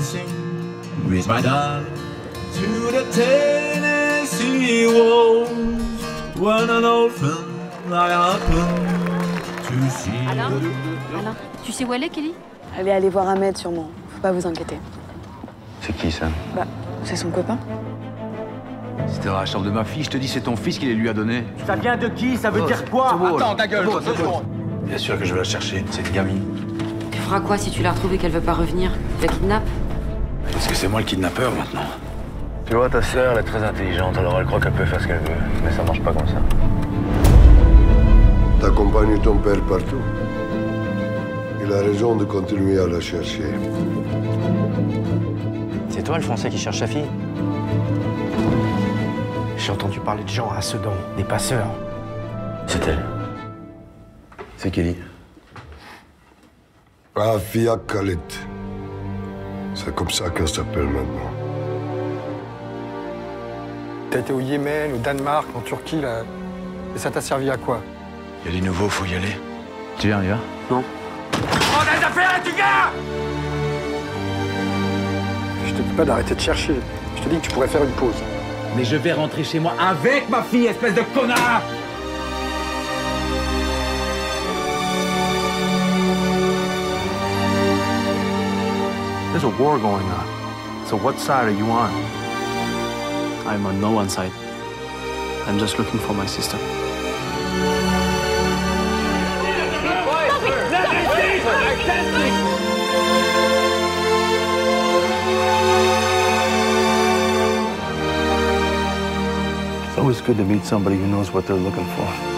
dancing with my darling to the Tennessee walls. When an orphan I happen to see. Alain? Alain, tu sais où elle est, Kelly? Elle est allée voir Ahmed sûrement. Faut pas vous inquiéter. C'est qui ça? Bah, c'est son copain. C'était dans la chambre de ma fille, je te dis, c'est ton fils qui les lui a donnés. Ça vient de qui? Ça veut dire quoi? Attends, ta gueule. Bien sûr que je vais la chercher, c'est une gamine. Tu feras quoi si tu la retrouves et qu'elle veut pas revenir? Tu la kidnappes c'est moi le kidnappeur maintenant. Tu vois, ta sœur, elle est très intelligente, alors elle croit qu'elle peut faire ce qu'elle veut. Mais ça marche pas comme ça. T'accompagnes ton père partout. Il a raison de continuer à la chercher. C'est toi le français qui cherche sa fille? J'ai entendu parler de gens à Sedan, des passeurs. C'est elle. C'est Kelly. Afia Khalid. C'est comme ça qu'elle s'appelle maintenant. T'as été au Yémen, au Danemark, en Turquie, là. Et ça t'a servi à quoi? Il y a des nouveaux, faut y aller. Tu viens, on y va Non. On a des affaires, tu gars Je te dis pas d'arrêter de chercher. Je te dis que tu pourrais faire une pause. Mais je vais rentrer chez moi avec ma fille, espèce de connard There's a war going on. So what side are you on? I'm on no one's side. I'm just looking for my sister. It's always good to meet somebody who knows what they're looking for.